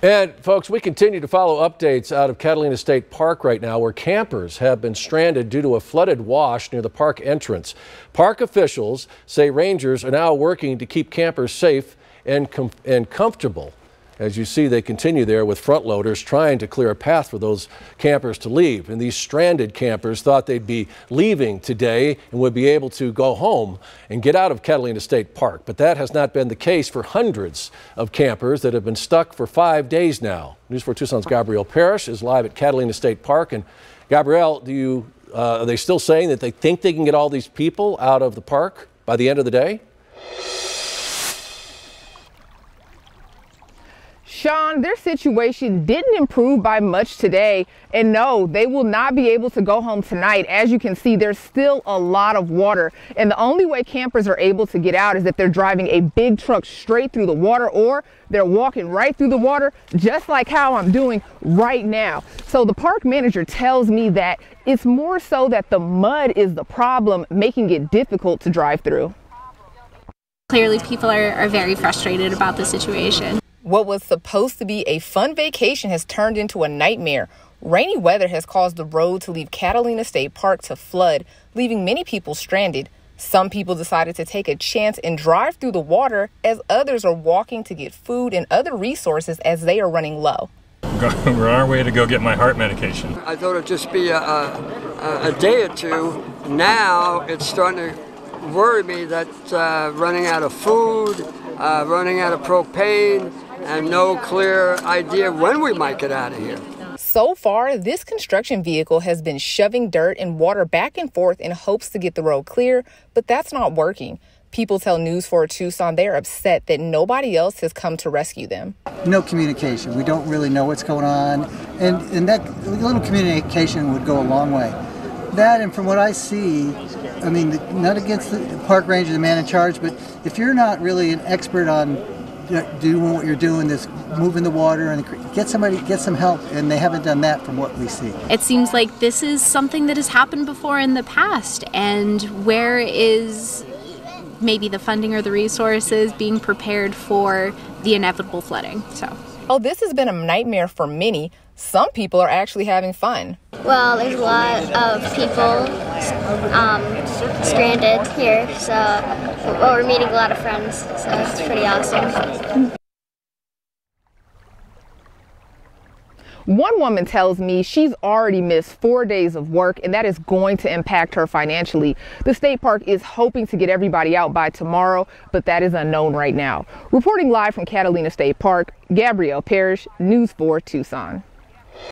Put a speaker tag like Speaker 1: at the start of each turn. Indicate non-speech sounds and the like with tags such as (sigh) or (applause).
Speaker 1: And folks, we continue to follow updates out of Catalina State Park right now where campers have been stranded due to a flooded wash near the park entrance. Park officials say rangers are now working to keep campers safe and, com and comfortable. As you see, they continue there with front loaders trying to clear a path for those campers to leave. And these stranded campers thought they'd be leaving today and would be able to go home and get out of Catalina State Park. But that has not been the case for hundreds of campers that have been stuck for five days now. News 4 Tucson's Gabrielle Parrish is live at Catalina State Park. And Gabrielle, do you, uh, are they still saying that they think they can get all these people out of the park by the end of the day?
Speaker 2: Sean, their situation didn't improve by much today. And no, they will not be able to go home tonight. As you can see, there's still a lot of water. And the only way campers are able to get out is if they're driving a big truck straight through the water or they're walking right through the water, just like how I'm doing right now. So the park manager tells me that it's more so that the mud is the problem, making it difficult to drive through.
Speaker 3: Clearly, people are, are very frustrated about the situation.
Speaker 2: What was supposed to be a fun vacation has turned into a nightmare. Rainy weather has caused the road to leave Catalina State Park to flood, leaving many people stranded. Some people decided to take a chance and drive through the water, as others are walking to get food and other resources as they are running low. (laughs)
Speaker 4: We're on our way to go get my heart medication.
Speaker 5: I thought it'd just be a, a, a day or two. Now it's starting to worry me that uh, running out of food, uh, running out of propane, and no clear idea when we might get out of here.
Speaker 2: So far, this construction vehicle has been shoving dirt and water back and forth in hopes to get the road clear, but that's not working. People tell News 4 Tucson they're upset that nobody else has come to rescue them.
Speaker 6: No communication. We don't really know what's going on. And, and that little communication would go a long way. That, and from what I see, I mean, not against the park ranger, the man in charge, but if you're not really an expert on doing what you're doing is moving the water and get somebody get some help and they haven't done that from what we see.
Speaker 3: It seems like this is something that has happened before in the past and where is maybe the funding or the resources being prepared for the inevitable flooding so
Speaker 2: oh this has been a nightmare for many some people are actually having fun
Speaker 7: well there's a lot of people um, stranded here so well, we're meeting a lot of friends, so it's pretty awesome.
Speaker 2: One woman tells me she's already missed four days of work and that is going to impact her financially. The state park is hoping to get everybody out by tomorrow, but that is unknown right now. Reporting live from Catalina State Park, Gabrielle Parrish, News 4 Tucson.